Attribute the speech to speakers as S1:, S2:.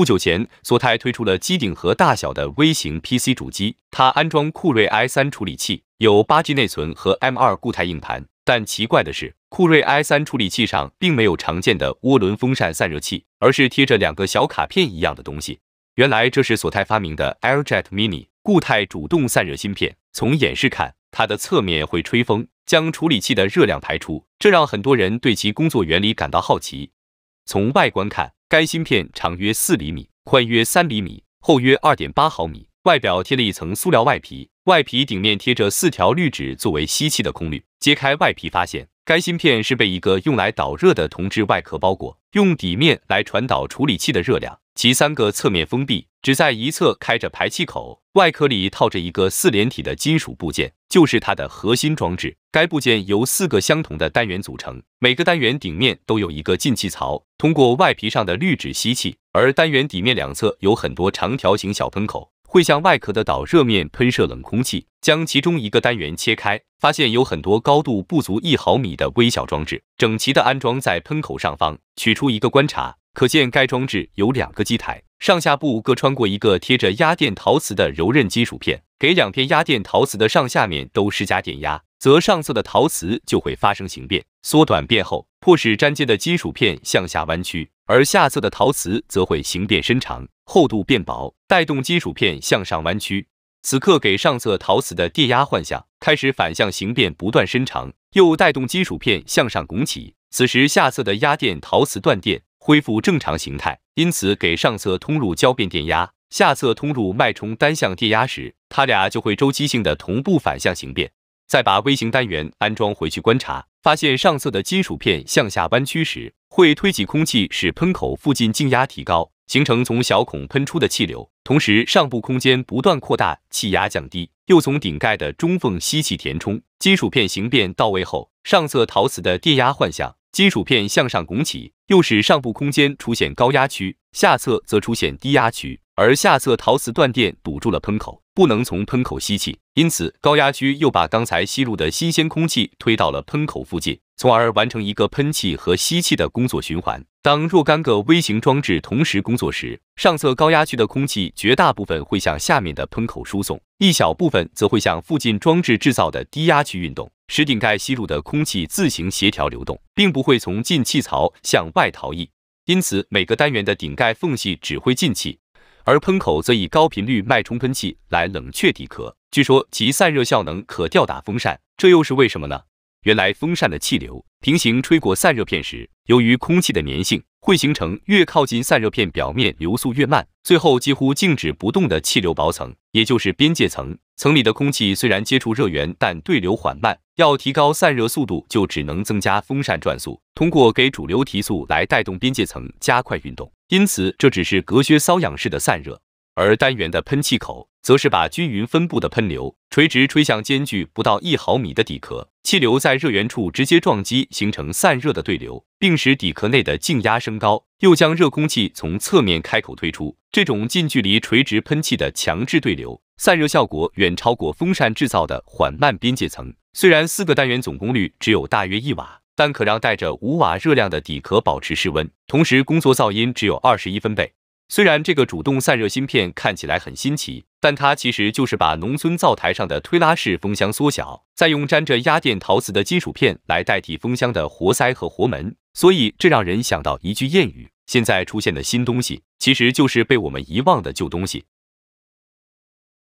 S1: 不久前，索泰推出了机顶盒大小的微型 PC 主机，它安装酷睿 i3 处理器，有 8G 内存和 M2 固态硬盘。但奇怪的是，酷睿 i3 处理器上并没有常见的涡轮风扇散热器，而是贴着两个小卡片一样的东西。原来这是索泰发明的 AirJet Mini 固态主动散热芯片。从演示看，它的侧面会吹风，将处理器的热量排出，这让很多人对其工作原理感到好奇。从外观看，该芯片长约四厘米，宽约三厘米，厚约二点八毫米，外表贴了一层塑料外皮，外皮顶面贴着四条滤纸作为吸气的空滤。揭开外皮，发现该芯片是被一个用来导热的铜质外壳包裹，用底面来传导处理器的热量。其三个侧面封闭，只在一侧开着排气口，外壳里套着一个四连体的金属部件，就是它的核心装置。该部件由四个相同的单元组成，每个单元顶面都有一个进气槽，通过外皮上的滤纸吸气，而单元底面两侧有很多长条形小喷口，会向外壳的导热面喷射冷空气。将其中一个单元切开，发现有很多高度不足一毫米的微小装置，整齐的安装在喷口上方。取出一个观察。可见该装置有两个机台，上下部各穿过一个贴着压电陶瓷的柔韧金属片，给两片压电陶瓷的上下面都施加电压，则上侧的陶瓷就会发生形变，缩短变厚，迫使粘接的金属片向下弯曲；而下侧的陶瓷则会形变伸长，厚度变薄，带动金属片向上弯曲。此刻给上侧陶瓷的电压换向，开始反向形变，不断伸长，又带动金属片向上拱起。此时下侧的压电陶瓷断电。恢复正常形态，因此给上侧通入交变电压，下侧通入脉冲单向电压时，它俩就会周期性的同步反向形变。再把微型单元安装回去观察，发现上侧的金属片向下弯曲时，会推挤空气，使喷口附近静压提高，形成从小孔喷出的气流。同时上部空间不断扩大，气压降低，又从顶盖的中缝吸气填充。金属片形变到位后，上侧陶瓷的电压换向。金属片向上拱起，又使上部空间出现高压区，下侧则出现低压区。而下侧陶瓷断电堵住了喷口，不能从喷口吸气，因此高压区又把刚才吸入的新鲜空气推到了喷口附近，从而完成一个喷气和吸气的工作循环。当若干个微型装置同时工作时，上侧高压区的空气绝大部分会向下面的喷口输送，一小部分则会向附近装置制造的低压区运动。使顶盖吸入的空气自行协调流动，并不会从进气槽向外逃逸，因此每个单元的顶盖缝隙只会进气，而喷口则以高频率脉冲喷气来冷却底壳。据说其散热效能可吊打风扇，这又是为什么呢？原来风扇的气流平行吹过散热片时，由于空气的粘性，会形成越靠近散热片表面流速越慢，最后几乎静止不动的气流薄层，也就是边界层。层里的空气虽然接触热源，但对流缓慢。要提高散热速度，就只能增加风扇转速，通过给主流提速来带动边界层加快运动。因此，这只是隔靴搔痒式的散热。而单元的喷气口，则是把均匀分布的喷流垂直吹向间距不到一毫米的底壳，气流在热源处直接撞击，形成散热的对流，并使底壳内的静压升高，又将热空气从侧面开口推出。这种近距离垂直喷气的强制对流散热效果，远超过风扇制造的缓慢边界层。虽然四个单元总功率只有大约一瓦，但可让带着五瓦热量的底壳保持室温，同时工作噪音只有二十一分贝。虽然这个主动散热芯片看起来很新奇，但它其实就是把农村灶台上的推拉式风箱缩小，再用沾着压电陶瓷的金属片来代替风箱的活塞和活门。所以这让人想到一句谚语：现在出现的新东西，其实就是被我们遗忘的旧东西。